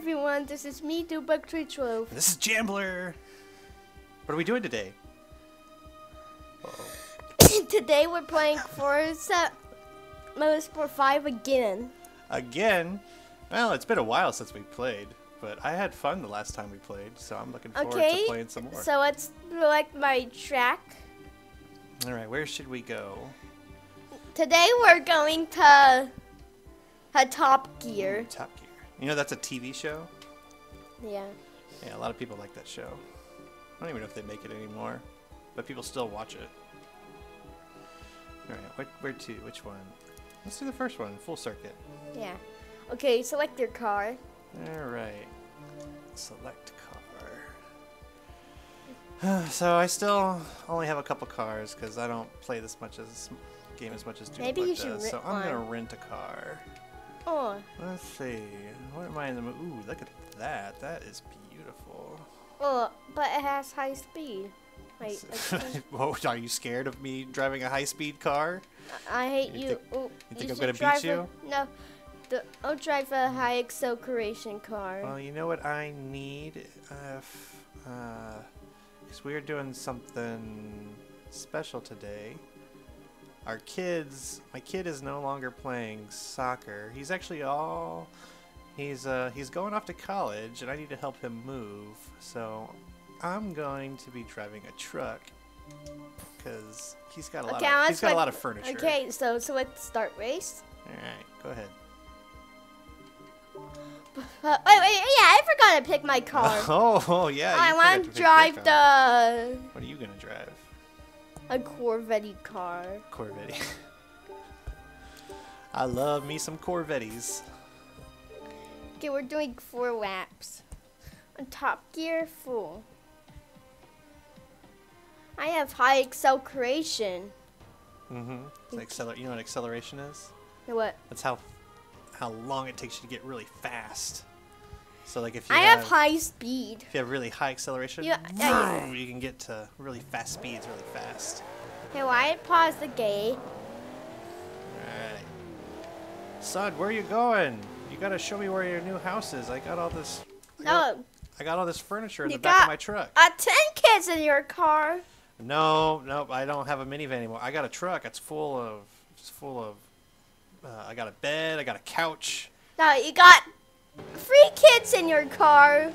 everyone, this is me, Dubak Tree Trove. This is JamBlur. What are we doing today? Today we're playing Forza Motorsport 5 again. Again? Well, it's been a while since we played, but I had fun the last time we played, so I'm looking forward Okay, to playing some more. so let's select my track. All right, where should we go? Today we're going to a Top Gear. Top Gear. You know that's a TV show? Yeah. Yeah, a lot of people like that show. I don't even know if they make it anymore, but people still watch it. All right, where, where to? Which one? Let's do the first one, full circuit. Yeah. Okay, select your car. All right, select car. so I still only have a couple cars because I don't play this much as game as much as Duke Maybe you should does. So I'm gonna rent a car. Oh, Let's see. What am I in the mood? Ooh, look at that. That is beautiful. oh, but it has high speed. Wait. Whoa, are you scared of me driving a high-speed car? I hate You you. think- oh, you think I'm gonna beat you? A, no, the, I'll drive a high acceleration car. Well, you know what I need? Uh, f- uh, because we are doing something special today. Our kids, my kid is no longer playing soccer. He's actually all, he's uh, he's going off to college, and I need to help him move. So, I'm going to be driving a truck because he's got a lot. Okay, of, he's got a lot of furniture. Okay, so so let's start race. All right, go ahead. Uh, wait, wait, yeah, I forgot to pick my car. Oh, oh yeah. I want to drive the What are you gonna drive? A Corvette car. Corvette. I love me some Corvettes. Okay, we're doing four laps. On top gear, full. I have high acceleration. Mm-hmm. Acceler- you know what acceleration is? What? That's how how long it takes you to get really fast. So like if you I have, have high speed. if you have really high acceleration, Yeah, vroom, you can get to really fast speeds really fast. Okay, well, I pause the game. Alright. Son, where are you going? You gotta show me where your new house is. I got all this I got, No, I got all this furniture in You the back of my truck. uh, ten kids in your car. No, no, I don't have a minivan anymore. I got a truck. It's full of, it's full of. Uh, I got a bed. I got a couch. No, you got three kids in your car.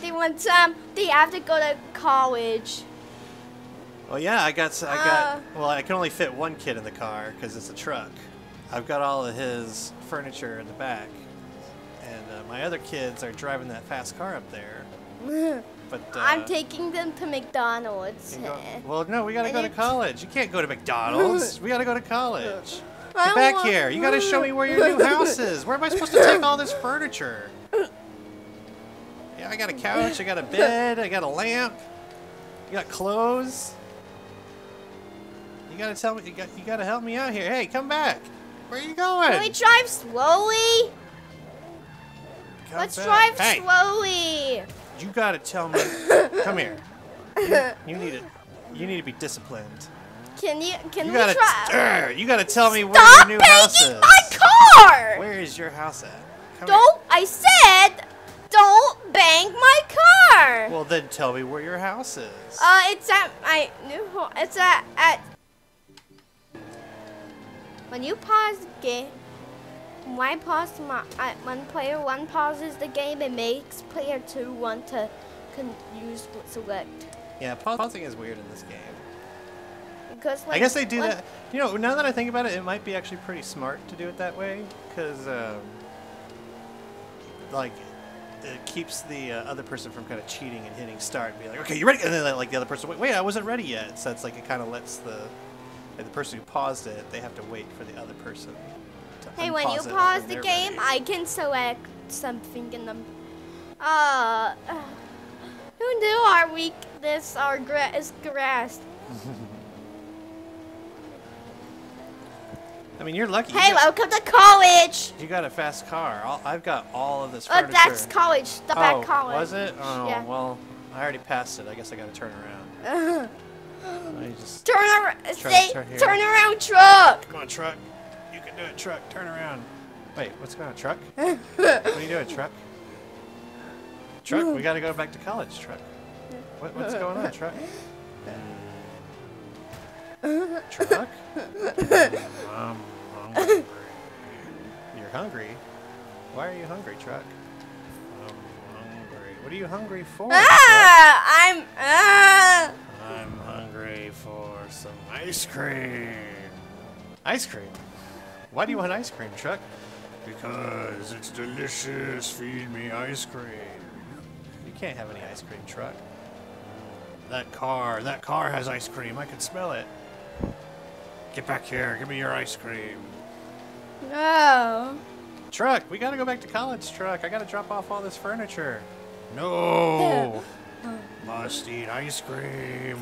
They want some. They have to go to college. Oh yeah, I got, I Uh. got. Well, I can only fit one kid in the car because it's a truck. I've got all of his furniture in the back, and uh, my other kids are driving that fast car up there. But uh, I'm taking them to McDonald's. go- well, no, we gotta go to college. You can't go to McDonald's. we gotta go to college. Get back here. You gotta show me where your new house is. Where am I supposed to take all this furniture? Yeah, I got a couch, I got a bed, I got a lamp, you got clothes. You gotta tell me, you, got, you gotta help me out here. Hey, come back. Where are you going? Can we drive slowly? Come Let's back. drive hey, slowly. you gotta tell me. come here. You, you need to, you need to be disciplined. Can you? Can You we gotta, try? Urgh, you gotta tell me where your new house banging is. my car! Where is your house at? Come. Don't. I said, don't bang my car. Well, then tell me where your house is. Uh, it's at my new home. It's at at. When you pause the game, when I pause my, I, when player one pauses the game, it makes player two want to use select. yeah, pausing is weird in this game. Because I guess they do that. You know, now that I think about it, it might be actually pretty smart to do it that way, because, um, like, it keeps the uh, other person from kind of cheating and hitting start and be like, okay, you ready? And then like the other person, wait, wait, I wasn't ready yet. So it's like it kind of lets the like, the person who paused it, they have to wait for the other person. To Hey, when you pause when the game, ready. I can select something in the. Uh, uh, who knew our weakness our gra- is grass? I mean, you're lucky. You Hey, got- welcome to college. You got a fast car. I've got all of this furniture. that's college. Stuff oh, at college. was it? Oh, Yeah. well, I already passed it. I guess I got to turn around. Just turn around. To Stay, turn turn around, truck. come on, truck. You can do it, truck. Turn around. Wait, what's going on, truck? what are you doing, truck? Truck, we gotta go back to college, Truck. What, what's going on, Truck? Truck? I'm hungry. You're hungry? Why are you hungry, Truck? I'm hungry. What are you hungry for? Ah, I'm ah. I'm hungry for some ice cream. Ice cream? Why do you want ice cream, Truck? Because it's delicious. Feed me ice cream. You can't have any ice cream, Truck. That car, that car has ice cream. I can smell it. Get back here. Give me your ice cream. No. Truck, we gotta go back to college, Truck. I gotta drop off all this furniture. No! Must eat ice cream.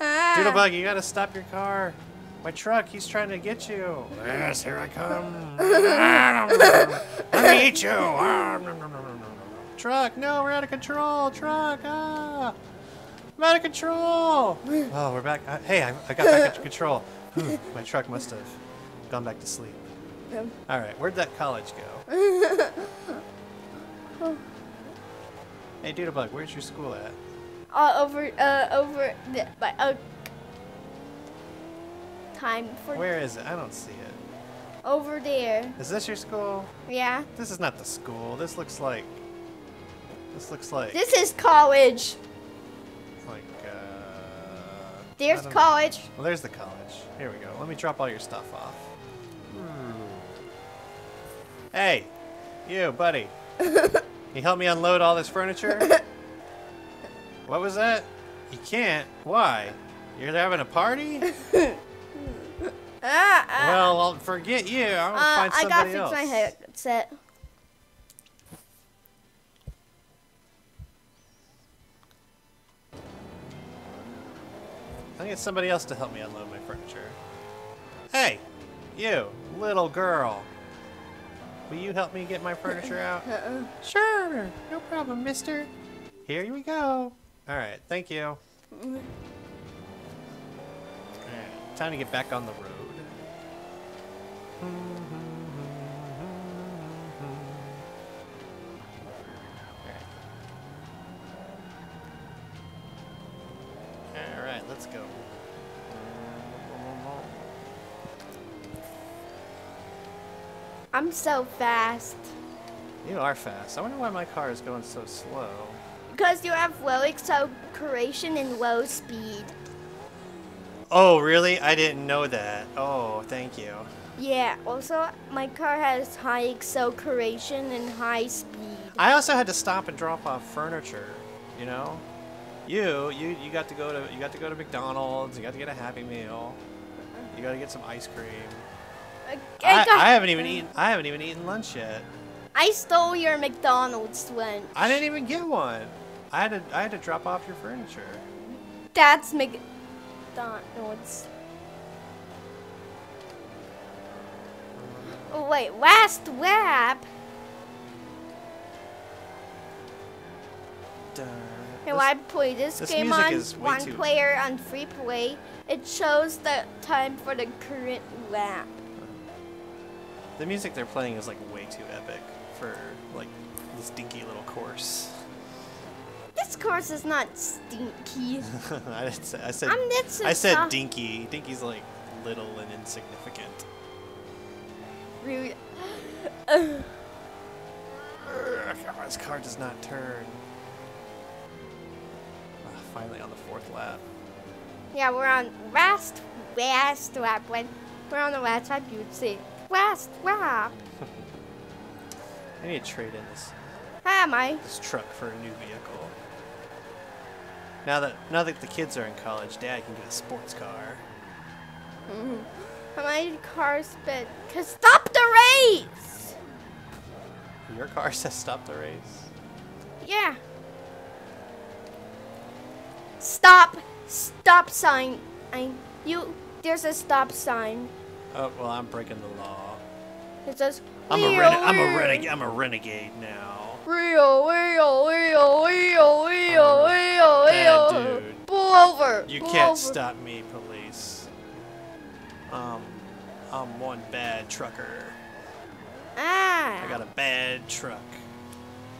Ah. Doodlebug, you gotta stop your car. My truck, he's trying to get you. Yes, here I come. Let me eat you. Truck, no, we're out of control. Truck, ah. I'm out of control. Oh, we're back. Uh, hey, I, I got back into control. Whew, my truck must have gone back to sleep. Yep. All right, where'd that college go? Hey, Doodlebug, where's your school at? Uh, over, uh, over the, by, uh, time for Where is it? I don't see it. over there. Is this your school? Yeah. This is not the school. This looks like. This looks like. This is college. There's I don't know. college. Well, there's the college. Here we go. Let me drop all your stuff off. Hey, you, buddy. Can you help me unload all this furniture? what was that? You can't. Why? You're having a party? Ah, ah. well, I'll forget you. I'm gonna uh, find I somebody gotta fix else. my headset. I get somebody else to help me unload my furniture. Hey, you, little girl. Will you help me get my furniture out? Uh-uh. Sure, no problem, mister. Here we go. Alright, thank you. Mm. Alright, time to get back on the road. Alright, let's go. I'm so fast. You are fast. I wonder why my car is going so slow. Because you have low acceleration and low speed. Oh, really? I didn't know that. Oh, thank you. Yeah, also, my car has high acceleration and high speed. I also had to stop and drop off furniture. You know, you you you got to go to you got to go to McDonald's. You got to get a Happy Meal. You got to get some ice cream. I, I, I haven't even eaten. I haven't even eaten lunch yet. I stole your McDonald's lunch. I didn't even get one. I had to I had to drop off your furniture. That's McDonald's. Oh, wait, last lap. Dun. And This- when I play this, this game on one too- player on free play, it shows the time for the current lap. the music they're playing is like way too epic for like this dinky little course. This course is not stinky. I, say, I said I said dinky. Dinky's like little and insignificant. Rude. This car does not turn. Finally on the fourth lap. Yeah, we're on last last lap. When we're on the last lap, you would say last lap. I need to trade in this Hi, am I? this truck for a new vehicle. Now that now that the kids are in college, Dad can get a sports car. Mm-hmm. How many cars but cause stop the race? Your car says stop the race. Yeah. Stop. Stop sign. I you there's a stop sign. Oh well, I'm breaking the law. It says I'm a "Wheel, rene- I'm a renegade. I'm a renegade now. Wheel, wheel, wheel, wheel, Bad wheel. dude. Pull over. You pull can't over. stop me, police. Um, I'm one bad trucker. Ah. I got a bad truck.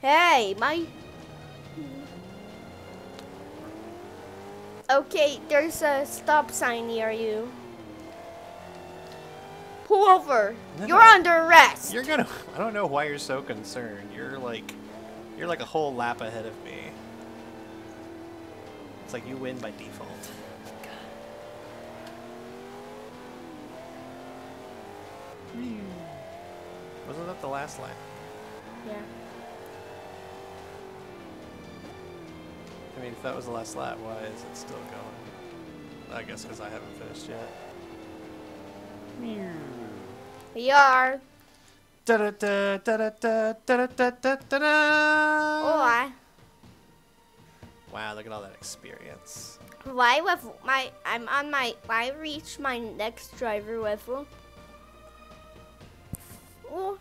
Hey, my. Okay, there's a stop sign near you. Pull over. No. You're under arrest. You're gonna. I don't know why you're so concerned. You're like, you're like a whole lap ahead of me. It's like you win by default. Hmm. Wasn't that the last line? yeah. Mean, if that was the last lap, why is it still going? I guess because I haven't finished yet. We are. Da da da da da da da da da da da. Or Wow, look at all that experience. why with my I'm on my I reach my next driver level. Oh,